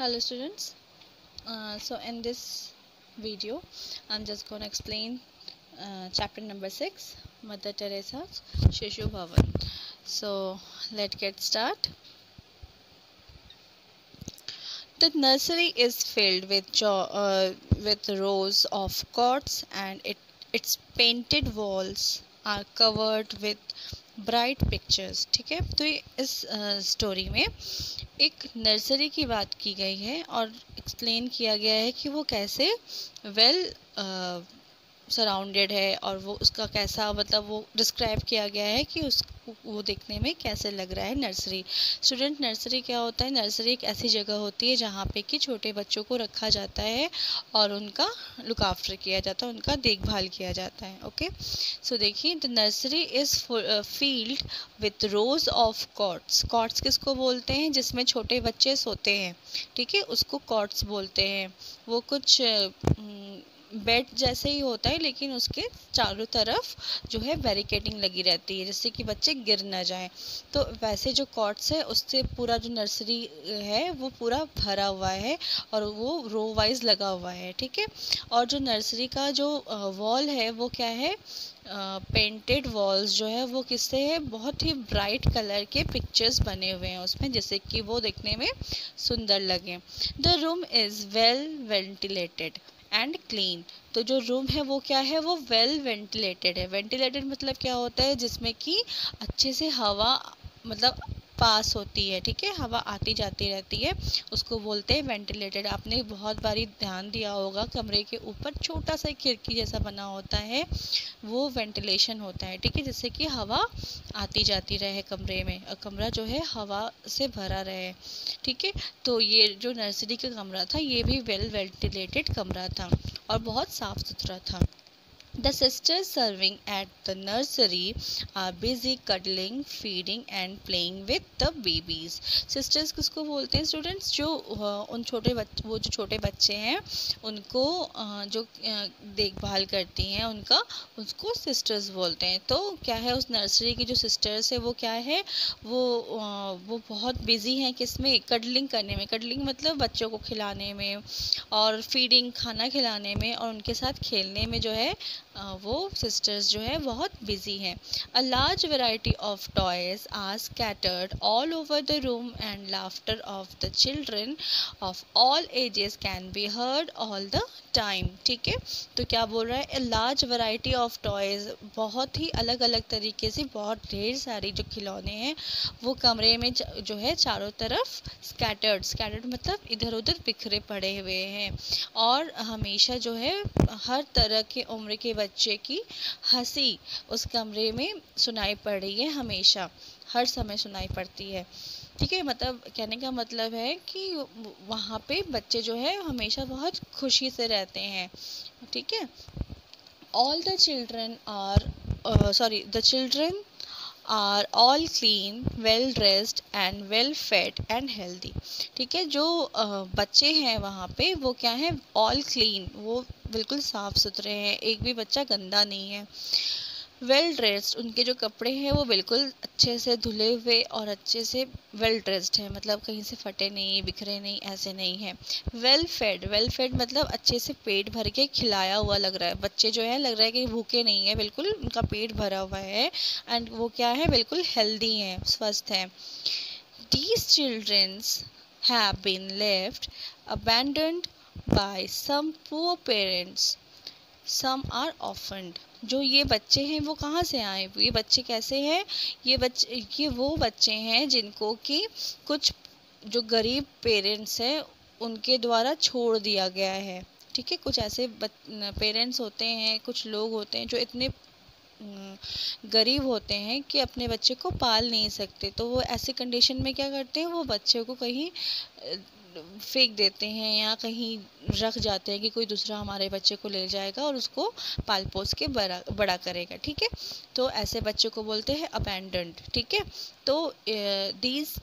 hello students uh, so in this video i'm just going to explain uh, chapter number 6 mother teresa's shishu bhavan so let's get start the nursery is filled with uh, with rows of cots and it its painted walls are covered with bright pictures ठीक है तो इस story में एक nursery की बात की गई है और एक्सप्लेन किया गया है कि वो कैसे वेल well, सराउंडेड है और वो उसका कैसा मतलब वो डिस्क्राइब किया गया है कि उस, वो देखने में कैसे लग रहा है नर्सरी स्टूडेंट नर्सरी क्या होता है? नर्सरी एक ऐसी जगह होती है जहाँ पे कि छोटे बच्चों को रखा जाता है और उनका लुक आफ्टर किया जाता है, उनका देखभाल किया जाता है ओके सो देखिए the nursery is filled with rows of cots cots किसको बोलते हैं? जिसमें छोटे बच्चे सोते हैं, ठीक है? उसको कॉट्स बोलते हैं। वो कुछ बेड जैसे ही होता है लेकिन उसके चारों तरफ़ जो है बैरिकेटिंग लगी रहती है जिससे कि बच्चे गिर ना जाएँ। तो वैसे जो कॉट्स है उससे पूरा जो नर्सरी है वो पूरा भरा हुआ है और वो रो वाइज लगा हुआ है ठीक है? और जो नर्सरी का जो वॉल है वो क्या है? पेंटेड uh, वॉल्स जो है वो किससे है? बहुत ही ब्राइट कलर के पिक्चर्स बने हुए हैं उसमें जैसे कि वो देखने में सुंदर लगे। The room is well ventilated and clean तो जो रूम है वो क्या है? वो वेल वेंटिलेटेड है. वेंटिलेटेड मतलब क्या होता है? जिसमें कि अच्छे से हवा मतलब पास होती है, ठीक है? हवा आती जाती रहती है। उसको बोलते हैं वेंटिलेटेड आपने बहुत बारी ध्यान दिया होगा, कमरे के ऊपर छोटा सा खिड़की जैसा बना होता है, वो वेंटिलेशन होता है, ठीक है? जिससे कि हवा आती जाती रहे कमरे में। और कमरा जो है, हवा से भरा रहे। ठीक है? तो ये जो नर्सरी का कमरा था, ये भी वेल वेंटिलेटेड कमरा था और बहुत साफ़ सुथरा था। The sisters serving at the nursery are busy cuddling, feeding and playing with the babies. Sisters किसको बोलते हैं? स्टूडेंट्स जो उन छोटे बच्चे वो जो छोटे बच्चे हैं उनको जो देखभाल करती हैं उनका उसको सिस्टर्स बोलते हैं। तो क्या है उस नर्सरी की जो सिस्टर्स है वो क्या है? वो वो बहुत बिज़ी हैं किसमें कडलिंग करने में। कडलिंग मतलब बच्चों को खिलाने में और फीडिंग खाना खिलाने में और उनके साथ खेलने में जो है वो सिस्टर्स जो है, बहुत बिज़ी हैं। A large variety of toys are scattered all over the room and laughter of the children of all ages can be heard all the time ठीक है? तो क्या बोल रहा है? A large variety of toys बहुत ही अलग अलग तरीके से बहुत ढेर सारी जो खिलौने हैं, वो कमरे में जो है, चारों तरफ़ स्कैटर्ड स्कैटर्ड मतलब इधर उधर बिखरे पड़े हुए हैं। और हमेशा जो है, हर तरह के उम्र के बच्चे की हँसी उस कमरे में सुनाई पड़ रही है हमेशा। हर समय सुनाई पड़ती है। ठीक है मतलब कहने का मतलब है कि वहाँ पे बच्चे जो है हमेशा बहुत खुशी से रहते हैं। ठीक है? All the children are sorry the children are all clean well dressed and well fed and healthy ठीक है जो uh, बच्चे हैं वहाँ पे वो क्या है? ऑल क्लीन वो बिल्कुल साफ़ सुथरे हैं, एक भी बच्चा गंदा नहीं है। वेल ड्रेस्ड उनके जो कपड़े हैं वो बिल्कुल अच्छे से धुले हुए और अच्छे से वेल ड्रेस्ड है मतलब कहीं से फटे नहीं, बिखरे नहीं, ऐसे नहीं हैं। वेल फेड वेल फेड मतलब अच्छे से पेट भर के खिलाया हुआ लग रहा है। बच्चे जो है, लग रहा है कि भूखे नहीं है, बिल्कुल उनका पेट भरा हुआ है एंड वो क्या है, बिल्कुल हेल्दी हैं, स्वस्थ हैं। These childrens have been left abandoned by some poor parents some are orphaned जो ये बच्चे हैं, वो कहाँ से आए? ये बच्चे कैसे हैं? ये बच्चे, ये वो बच्चे हैं जिनको कि कुछ जो गरीब पेरेंट्स हैं, उनके द्वारा छोड़ दिया गया है। ठीक है? कुछ ऐसे पेरेंट्स होते हैं, कुछ लोग होते हैं जो इतने गरीब होते हैं कि अपने बच्चे को पाल नहीं सकते। तो वो ऐसे कंडीशन में क्या करते हैं? वो बच्चे को कहीं फेंक देते हैं या कहीं रख जाते हैं कि कोई दूसरा हमारे बच्चे को ले जाएगा और उसको पाल पोस के बड़ा बड़ा करेगा, ठीक है? तो ऐसे बच्चे को बोलते हैं अबेंडेंड ठीक है? तो these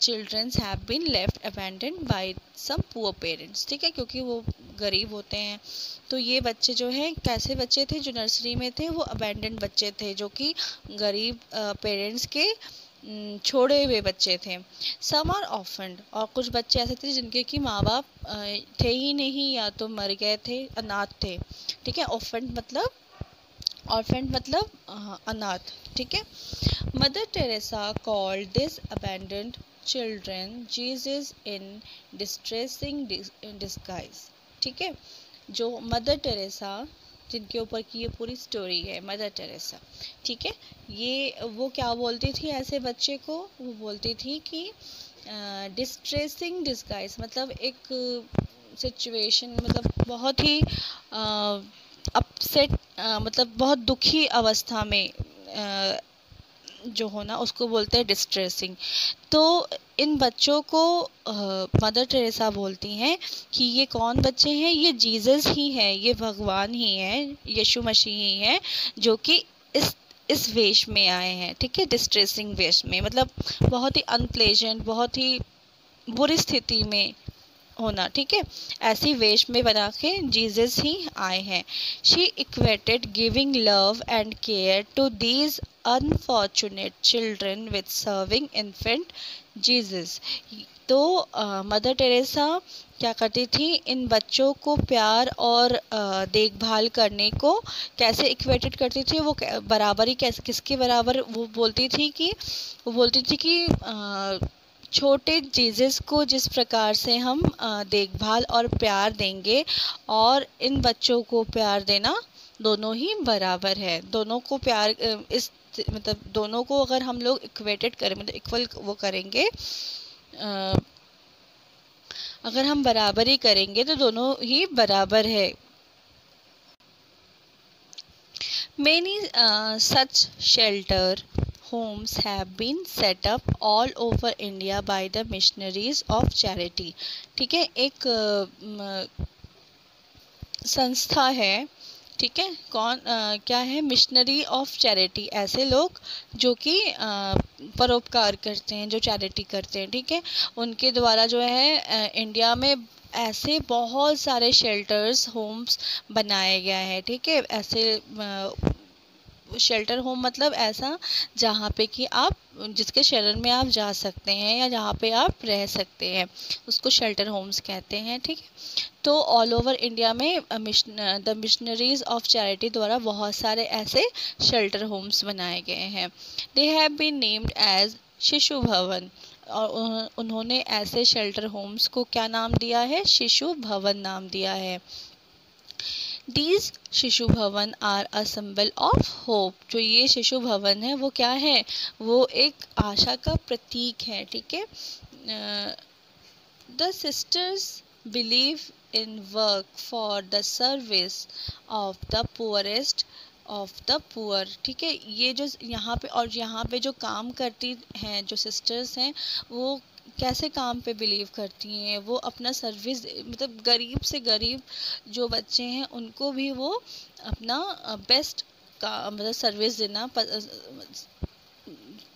childrens have been left abandoned by some poor parents ठीक है? क्योंकि वो गरीब होते हैं। तो ये बच्चे जो हैं, कैसे बच्चे थे? जो नर्सरी में थे, वो अबेंडेंड बच्चे थे, जो कि गरीब पेरेंट्स के छोड़े हुए बच्चे थे। सम आर ऑफेंड और कुछ बच्चे ऐसे थे जिनके कि माँ बाप थे ही नहीं, या तो मर गए थे, अनाथ थे। ठीक है? ऑफेंड मतलब ऑफेंड मतलब अनाथ। ठीक है? Mother Teresa called this abandoned children Jesus in distressing disguise ठीक है? जो मदर टेरेसा जिनके ऊपर की ये पूरी स्टोरी है मदर टेरेसा ठीक है? ये वो क्या बोलती थी ऐसे बच्चे को? वो बोलती थी कि डिस्ट्रेसिंग डिस्गाइज मतलब एक सिचुएशन मतलब बहुत ही अपसेट मतलब बहुत दुखी अवस्था में आ, जो होना उसको बोलते हैं डिस्ट्रेसिंग तो इन बच्चों को मदर टेरेसा बोलती हैं कि ये कौन बच्चे हैं? ये जीसस ही हैं, ये भगवान ही है, यीशु मसीह ही है, जो कि इस इस वेश में आए हैं, ठीक है? डिस्ट्रेसिंग वेश में मतलब बहुत ही अनप्लेजेंट बहुत ही बुरी स्थिति में होना, ठीक है? ऐसी वेश में बना के जीसस ही आए हैं. She equated giving love and care to these unfortunate children with serving infant Jesus तो मदर टेरेसा क्या करती थी? इन बच्चों को प्यार और देखभाल करने को कैसे इक्वेटेड करती थी? वो बराबरी कैसे, किसके बराबर? वो बोलती थी कि, वो बोलती थी कि छोटे जीजस को जिस प्रकार से हम देखभाल और प्यार देंगे और इन बच्चों को प्यार देना दोनों ही बराबर है। दोनों को प्यार इस मतलब दोनों को अगर हम लोग इक्वेटेड करें मतलब इक्वल वो करेंगे अगर हम बराबरी करेंगे तो दोनों ही बराबर है। Many such shelter homes have been set up all over India by the missionaries of charity. ठीक है? एक uh, संस्था है ठीक है? कौन आ, क्या है? मिशनरी ऑफ़ चैरिटी ऐसे लोग जो कि परोपकार करते हैं जो चैरिटी करते हैं ठीक है? उनके द्वारा जो है आ, इंडिया में ऐसे बहुत सारे शेल्टर्स होम्स बनाए गए हैं ठीक है? ऐसे शेल्टर होम मतलब ऐसा जहाँ पे कि आप, जिसके शेल्टर में आप जा सकते हैं या जहाँ पे आप रह सकते हैं, उसको शेल्टर होम्स कहते हैं, ठीक है? तो ऑल ओवर इंडिया में द मिशनरीज ऑफ़ चैरिटी द्वारा बहुत सारे ऐसे शेल्टर होम्स बनाए गए हैं। They have been named as Shishu Bhavan और उन्होंने ऐसे शेल्टर होम्स को क्या नाम दिया है? शिशु भवन नाम दिया है। These Shishu Bhavan are a symbol of hope जो ये शिशु भवन है, वो क्या है? वो एक आशा का प्रतीक है, ठीक है? The sisters believe in work for the service of the poorest of the poor ठीक है? ये जो यहाँ पे और यहाँ पे जो काम करती हैं, जो सिस्टर्स हैं, वो कैसे काम पे बिलीव करती हैं, वो अपना सर्विस मतलब गरीब से गरीब जो बच्चे हैं, उनको भी वो अपना बेस्ट का मतलब सर्विस देना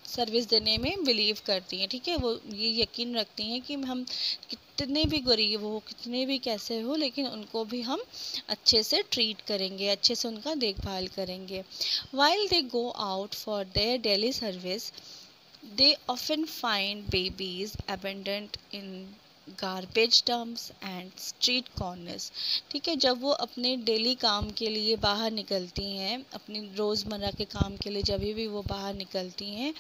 सर्विस देने में बिलीव करती हैं, ठीक है? वो ये यकीन रखती हैं कि हम कितने भी गरीब हो, कितने भी कैसे हो, लेकिन उनको भी हम अच्छे से ट्रीट करेंगे, अच्छे से उनका देखभाल करेंगे। While they go out for their daily service They often find babies abandoned in garbage dumps and street corners ठीक है, जब वो अपने डेली काम के लिए बाहर निकलती हैं, अपनी रोज़मर्रा के काम के लिए जब भी वो बाहर निकलती हैं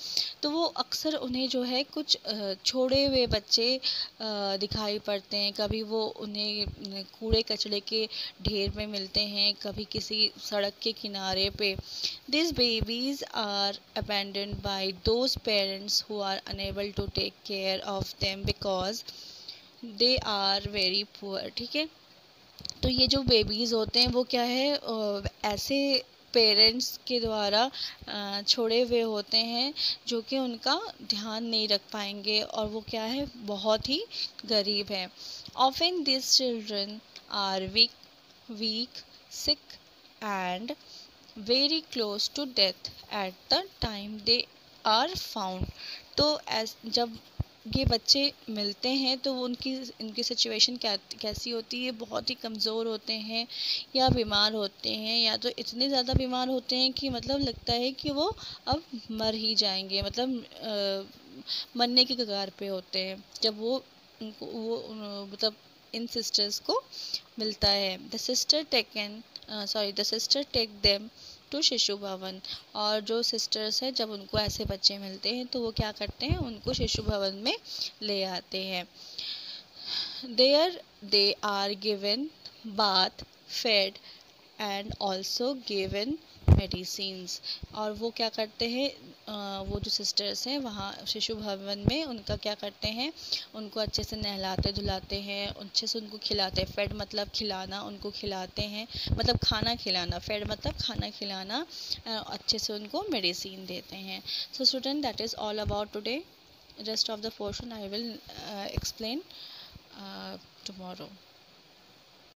तो वो अक्सर उन्हें जो है कुछ छोड़े हुए बच्चे दिखाई पड़ते हैं। कभी वो उन्हें कूड़े कचड़े के ढेर में मिलते हैं, कभी किसी सड़क के किनारे पे। This babies are abandoned by those parents who are unable to take care of them because they are very poor ठीक है? तो ये जो बेबीज़ होते हैं, वो क्या है? ऐसे पेरेंट्स के द्वारा छोड़े हुए होते हैं, जो कि उनका ध्यान नहीं रख पाएँगे और वो क्या है? बहुत ही गरीब है। Often this children are weak weak sick and very close to death at the time they are found तो जब ये बच्चे मिलते हैं तो उनकी उनकी सिचुएशन क्या कैसी होती है? बहुत ही कमज़ोर होते हैं या बीमार होते हैं या तो इतने ज़्यादा बीमार होते हैं कि मतलब लगता है कि वो अब मर ही जाएँगे मतलब आ, मरने के कगार पे होते हैं। जब वो उनको वो मतलब इन सिस्टर्स को मिलता है। The sister taken sorry the sister take them to Shishu Bhavan और जो सिस्टर्स हैं, जब उनको ऐसे बच्चे मिलते हैं तो वो क्या करते हैं, उनको शिशु भवन में ले आते हैं। There they are given bath fed and also given medicines और वो क्या करते हैं वो जो सिस्टर्स हैं वहाँ शिशु भवन में उनका क्या करते हैं उनको अच्छे से नहलाते धुलाते हैं अच्छे से उनको खिलाते हैं। फेड मतलब खिलाना उनको खिलाते हैं। मतलब खाना खिलाना फेड मतलब खाना खिलाना अच्छे से उनको मेडिसिन देते हैं। So student that is all about today rest of the portion I will uh, explain uh.